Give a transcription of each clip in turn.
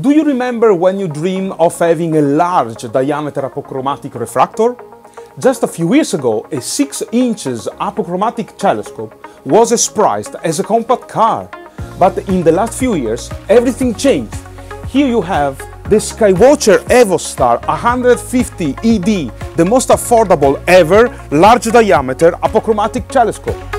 Do you remember when you dreamed of having a large diameter apochromatic refractor? Just a few years ago, a 6 inches apochromatic telescope was prized as a compact car. But in the last few years, everything changed. Here you have the Skywatcher EvoStar 150 ED, the most affordable ever large diameter apochromatic telescope.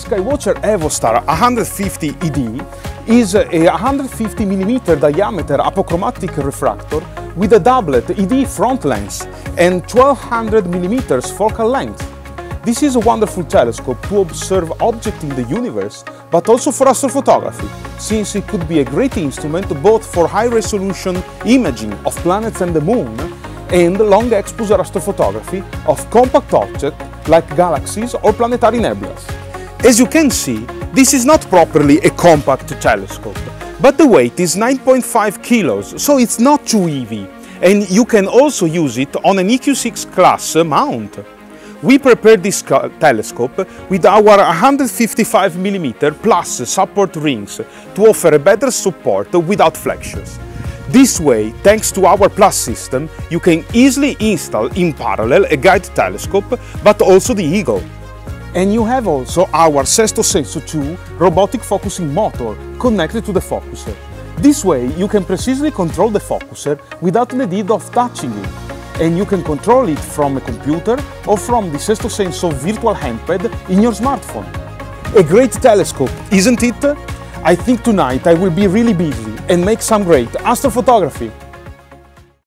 Skywatcher EvoStar 150 ED is a 150 mm diameter apochromatic refractor with a doublet ED front lens and 1200 mm focal length. This is a wonderful telescope to observe objects in the universe, but also for astrophotography, since it could be a great instrument both for high-resolution imaging of planets and the moon and long exposure astrophotography of compact objects like galaxies or planetary nebulas. As you can see, this is not properly a compact telescope, but the weight is 9.5 kilos, so it's not too heavy, and you can also use it on an EQ6 class mount. We prepared this telescope with our 155mm plus support rings to offer a better support without flexures. This way, thanks to our plus system, you can easily install in parallel a guide telescope, but also the Eagle. And you have also our Sesto Senso 2 robotic focusing motor connected to the focuser. This way you can precisely control the focuser without the need of touching it. And you can control it from a computer or from the Sesto Senso virtual handpad in your smartphone. A great telescope, isn't it? I think tonight I will be really busy and make some great astrophotography.